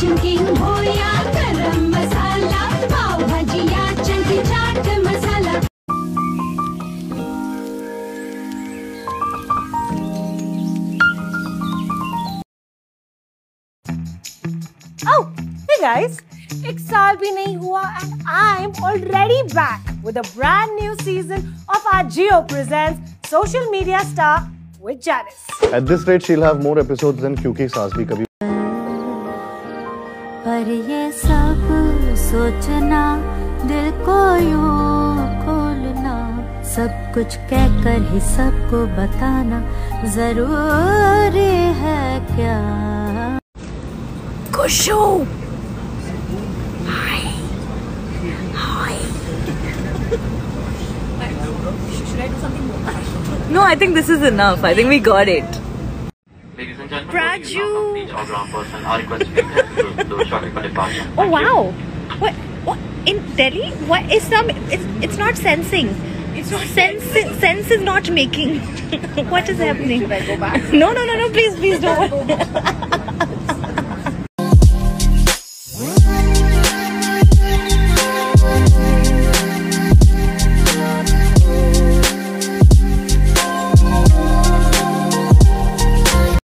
चिंकिंग हो या गरम मसाला पाव भाजी या Chunky chaat masala Oh, hey guys! एक साल भी नहीं हुआ and I'm already back with a brand new season of our Geo Presents Social Media Star with Janice. At this rate, she'll have more episodes than QK Saas Bhi Kabhi. पर ये सब सोचना दिल को यूँ खोलना सब कुछ कहकर ही सबको बताना ज़रूरी है क्या Kushu! No, I think this is enough. I think we got it. Ladies and gentlemen, Praju. each all-round person are requested to to shortly for departure. Oh wow! What? What in Delhi? What is some? It's it's not sensing. It's not sense. Sense is not making. what is happening? Should I go back? No, no, no, no! Please, please don't.